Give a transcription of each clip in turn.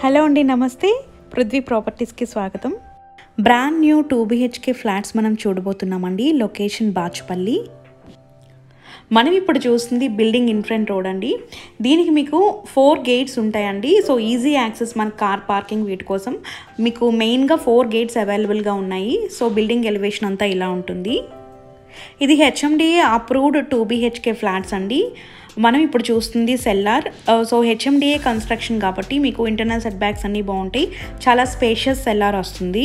Hello అండి నమస్తే. పృథ్వీ ప్రాపర్టీస్కి స్వాగతం. Brand new two BHK flats మనం చూడబోతున్నామండి. లొకేషన్ బాచుపల్లి. మనం ఇప్పుడు చూస్తుంది బిల్డింగ్ ఇన్ఫ్రంట్ రోడ్ అండి. దీనికి మీకు ఫోర్ గేట్స్ ఉంటాయండి. సో ఈజీ యాక్సెస్ మన కార్ పార్కింగ్ వీటి కోసం. మీకు మెయిన్గా ఫోర్ గేట్స్ అవైలబుల్గా ఉన్నాయి. సో బిల్డింగ్ ఎలివేషన్ అంతా ఇలా ఉంటుంది. ఇది HMDA approved two BHK flats అండి. మనం ఇప్పుడు చూస్తుంది సెల్లార్. సో హెచ్ఎండిఏ కన్స్ట్రక్షన్ కాబట్టి మీకు ఇంటర్నల్ సెట్ బ్యాక్స్ అన్నీ బాగుంటాయి. చాలా స్పేషియస్ సెల్లార్ వస్తుంది.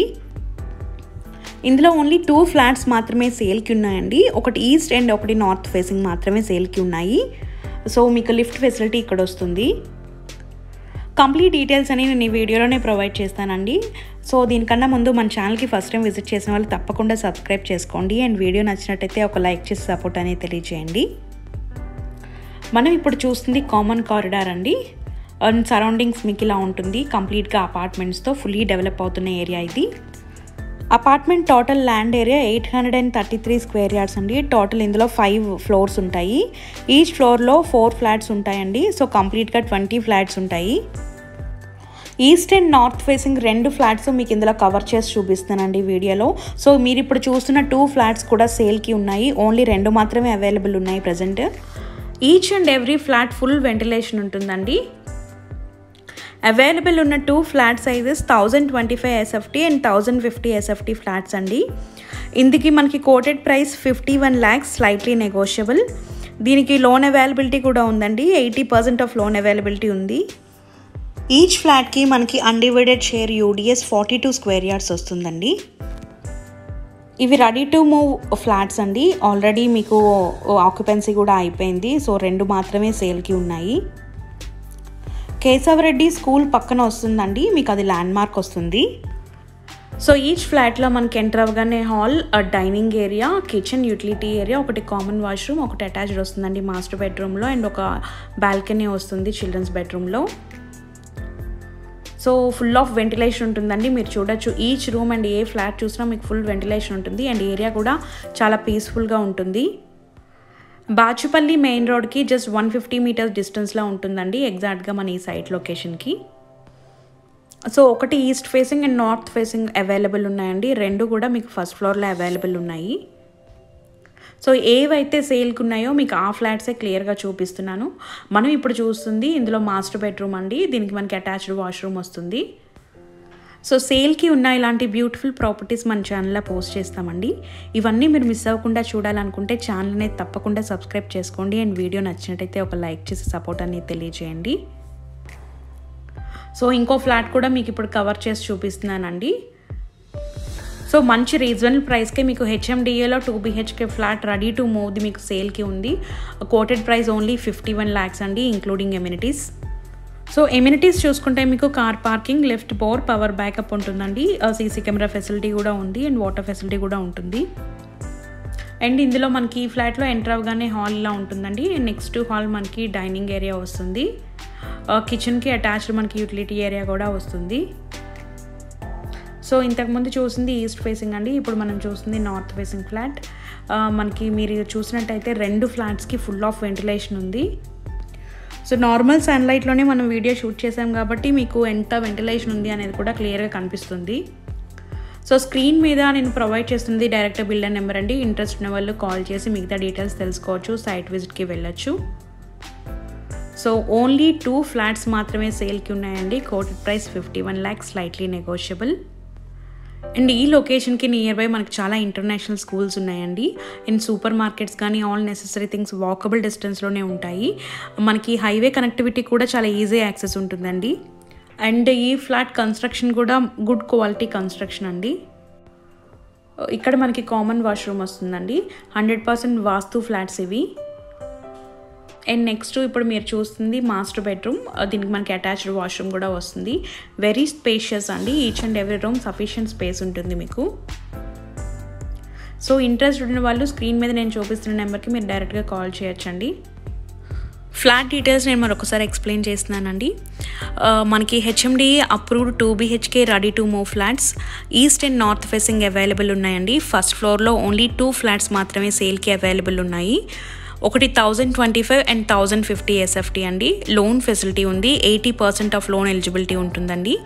ఇందులో ఓన్లీ టూ ఫ్లాట్స్ మాత్రమే సేల్కి ఉన్నాయండి. ఒకటి ఈస్ట్ అండ్ ఒకటి నార్త్ ఫేసింగ్ మాత్రమే సేల్కి ఉన్నాయి. సో మీకు లిఫ్ట్ ఫెసిలిటీ ఇక్కడ వస్తుంది. కంప్లీట్ డీటెయిల్స్ అని నేను ఈ వీడియోలోనే ప్రొవైడ్ చేస్తానండి. సో దీనికన్నా ముందు మన ఛానల్కి ఫస్ట్ టైం విజిట్ చేసిన వాళ్ళు తప్పకుండా సబ్స్క్రైబ్ చేసుకోండి. అండ్ వీడియో నచ్చినట్టయితే ఒక లైక్ చేసి సపోర్ట్ అనేది తెలియజేయండి. మనం ఇప్పుడు చూస్తుంది కామన్ కారిడార్ అండి. అండ్ సరౌండింగ్స్ మీకు ఇలా ఉంటుంది. కంప్లీట్గా అపార్ట్మెంట్స్తో ఫుల్లీ డెవలప్ అవుతున్న ఏరియా ఇది. Apartment total land area eight hundred and thirty three square yards అండి. టోటల్ ఇందులో ఫైవ్ ఫ్లోర్స్ ఉంటాయి. ఈచ్ ఫ్లోర్లో ఫోర్ ఫ్లాట్స్ ఉంటాయండి. సో కంప్లీట్గా ట్వంటీ ఫ్లాట్స్ ఉంటాయి. ఈస్ట్ అండ్ నార్త్ ఫేసింగ్ రెండు ఫ్లాట్స్ మీకు ఇందులో కవర్ చేసి చూపిస్తానండి వీడియోలో. సో మీరు ఇప్పుడు చూస్తున్న టూ ఫ్లాట్స్ కూడా సేల్కి ఉన్నాయి. ఓన్లీ రెండు మాత్రమే అవైలబుల్ ఉన్నాయి present each and every flat full ventilation ఉంటుందండి. అవైలబుల్ ఉన్న two flat sizes thousand twenty five SFT and thousand fifty SFT flats అండి. ఇందుకి మనకి quoted price fifty one lakhs slightly negotiable దీనికి లోన్ అవైలబిలిటీ కూడా ఉందండి. Eighty percent of loan availability ఉంది. Each ఫ్లాట్కి మనకి undivided share UDS forty two square yards వస్తుందండి. ఇవి రెడీ టు మూవ్ ఫ్లాట్స్ అండి. ఆల్రెడీ మీకు ఆక్యుపెన్సీ కూడా అయిపోయింది. సో రెండు మాత్రమే సేల్కి ఉన్నాయి. కేశవరెడ్డి స్కూల్ పక్కన వస్తుందండి. మీకు అది ల్యాండ్ మార్క్ వస్తుంది. సో ఈచ్ ఫ్లాట్లో మనకి ఎంటర్ అవ్వగానే hall dining area kitchen utility area ఒకటి కామన్ వాష్రూమ్ ఒకటి అటాచ్డ్ వస్తుందండి. మాస్టర్ బెడ్రూమ్లో అండ్ ఒక బాల్కనీ వస్తుంది చిల్డ్రన్స్ బెడ్రూమ్లో సో ఫుల్ ఆఫ్ వెంటిలేషన్ ఉంటుందండి. మీరు చూడొచ్చు ఈచ్ రూమ్ అండ్ ఏ ఫ్లాట్ చూసినా మీకు ఫుల్ వెంటిలేషన్ ఉంటుంది. అండ్ ఏరియా కూడా చాలా పీస్ఫుల్గా ఉంటుంది. బాచుపల్లి మెయిన్ రోడ్కి జస్ట్ వన్ ఫిఫ్టీ మీటర్స్ డిస్టెన్స్లో ఉంటుందండి ఎగ్జాక్ట్గా మన ఈ సైట్ లొకేషన్కి సో ఒకటి east facing and north facing available ఉన్నాయండి. రెండు కూడా మీకు ఫస్ట్ ఫ్లోర్లో అవైలబుల్ ఉన్నాయి. సో ఏవైతే సేల్కి ఉన్నాయో మీకు ఆ ఫ్లాట్సే క్లియర్గా చూపిస్తున్నాను. మనం ఇప్పుడు చూస్తుంది ఇందులో మాస్టర్ బెడ్రూమ్ అండి. దీనికి మనకి అటాచ్డ్ వాష్రూమ్ వస్తుంది. సో సేల్కి ఉన్న ఇలాంటి బ్యూటిఫుల్ ప్రాపర్టీస్ మన ఛానల్లో పోస్ట్ చేస్తామండి. ఇవన్నీ మీరు మిస్ అవ్వకుండా చూడాలనుకుంటే ఛానల్ అనేది తప్పకుండా సబ్స్క్రైబ్ చేసుకోండి. అండ్ వీడియో నచ్చినట్టయితే ఒక లైక్ చేసి సపోర్ట్ అనేది తెలియజేయండి. సో ఇంకో ఫ్లాట్ కూడా మీకు ఇప్పుడు కవర్ చేసి చూపిస్తున్నానండి. సో మంచి రీజనబుల్ ప్రైస్కే మీకు హెచ్ఎండిఏలో two BHK flat ready to మూవ్ది మీకు సేల్కి ఉంది. Quoted price only fifty one lakhs అండి ఇంక్లూడింగ్ ఎమ్యూనిటీస్ సో ఎమ్యూనిటీస్ చూసుకుంటే మీకు car parking lift bore power backup ఉంటుందండి. సీసీ కెమెరా ఫెసిలిటీ కూడా ఉంది అండ్ వాటర్ ఫెసిలిటీ కూడా ఉంటుంది. అండ్ ఇందులో మనకి ఈ ఫ్లాట్లో ఎంటర్ అవ్వగానే హాల్ ఇలా ఉంటుందండి. నెక్స్ట్ హాల్ మనకి డైనింగ్ ఏరియా వస్తుంది. Uh, కిచెన్కి అటాచ్డ్ మనకి యూటిలిటీ ఏరియా కూడా వస్తుంది. సో ఇంతకుముందు చూసింది ఈస్ట్ ఫేసింగ్ అండి ఇప్పుడు మనం చూస్తుంది నార్త్ ఫేసింగ్ ఫ్లాట్. మనకి మీరు చూసినట్టయితే రెండు ఫ్లాట్స్కి ఫుల్ ఆఫ్ వెంటిలేషన్ ఉంది. సో నార్మల్ సన్లైట్లోనే మనం వీడియో షూట్ చేసాం కాబట్టి మీకు ఎంత వెంటిలేషన్ ఉంది అనేది కూడా క్లియర్గా కనిపిస్తుంది. సో స్క్రీన్ మీద నేను ప్రొవైడ్ చేస్తుంది డైరెక్ట్ బిల్డర్ నెంబర్ అండి. ఇంట్రెస్ట్ ఉన్న వాళ్ళు కాల్ చేసి మిగతా డీటెయిల్స్ తెలుసుకోవచ్చు సైట్ విజిట్కి వెళ్ళొచ్చు. సో ఓన్లీ టూ ఫ్లాట్స్ మాత్రమే సేల్కి ఉన్నాయండి. Quoted price fifty one lakhs slightly negotiable. And ఈ లొకేషన్కి నియర్ బై మనకి చాలా ఇంటర్నేషనల్ స్కూల్స్ ఉన్నాయండి. అండ్ సూపర్ మార్కెట్స్ కానీ ఆల్ నెసెసరీ థింగ్స్ వాకబుల్ డిస్టెన్స్లోనే ఉంటాయి. మనకి హైవే కనెక్టివిటీ కూడా చాలా ఈజీ యాక్సెస్ ఉంటుందండి. అండ్ ఈ ఫ్లాట్ కన్స్ట్రక్షన్ కూడా గుడ్ క్వాలిటీ కన్స్ట్రక్షన్ అండి. ఇక్కడ మనకి కామన్ వాష్రూమ్ వస్తుందండి. హండ్రెడ్ పర్సెంట్ వాస్తు ఫ్లాట్స్ ఇవి. అండ్ నెక్స్ట్ ఇప్పుడు మీరు చూస్తుంది మాస్టర్ బెడ్రూమ్ దీనికి మనకి అటాచ్డ్ వాష్రూమ్ కూడా వస్తుంది. వెరీ స్పేషియస్ అండి. Each and every room sufficient space ఉంటుంది మీకు. సో ఇంట్రెస్ట్ ఉన్న వాళ్ళు స్క్రీన్ మీద నేను చూపిస్తున్న నెంబర్కి మీరు డైరెక్ట్గా కాల్ చేయొచ్చండి. ఫ్లాట్ డీటెయిల్స్ నేను మరొకసారి ఎక్స్ప్లెయిన్ చేస్తున్నానండి. మనకి HMD approved two BHK ready to move flats east and north facing available ఉన్నాయండి. ఫస్ట్ ఫ్లోర్లో ఓన్లీ టూ ఫ్లాట్స్ మాత్రమే సేల్కి అవైలబుల్ ఉన్నాయి. ఒకటి thousand twenty five and thousand fifty SFT అండి. లోన్ ఫెసిలిటీ ఉంది. Eighty percent of loan eligibility ఉంటుందండి.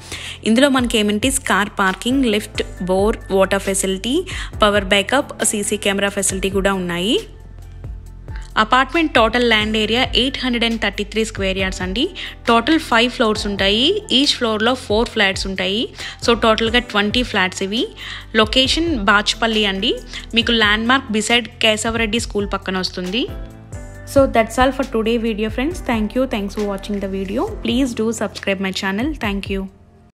ఇందులో మనకి ఏమిటి car parking lift bore water facility power backup CC camera facility కూడా ఉన్నాయి. Apartment total land area eight hundred and thirty three square yards అండి. Total five floors ఉంటాయి. Each ఫ్లోర్లో four flats ఉంటాయి. సో టోటల్గా ట్వంటీ ఫ్లాట్స్ ఇవి. Location Bachupally అండి. మీకు landmark beside Keshava Reddy school పక్కన వస్తుంది. So that's all for today video friends thank you thanks for watching the video please do subscribe my channel thank you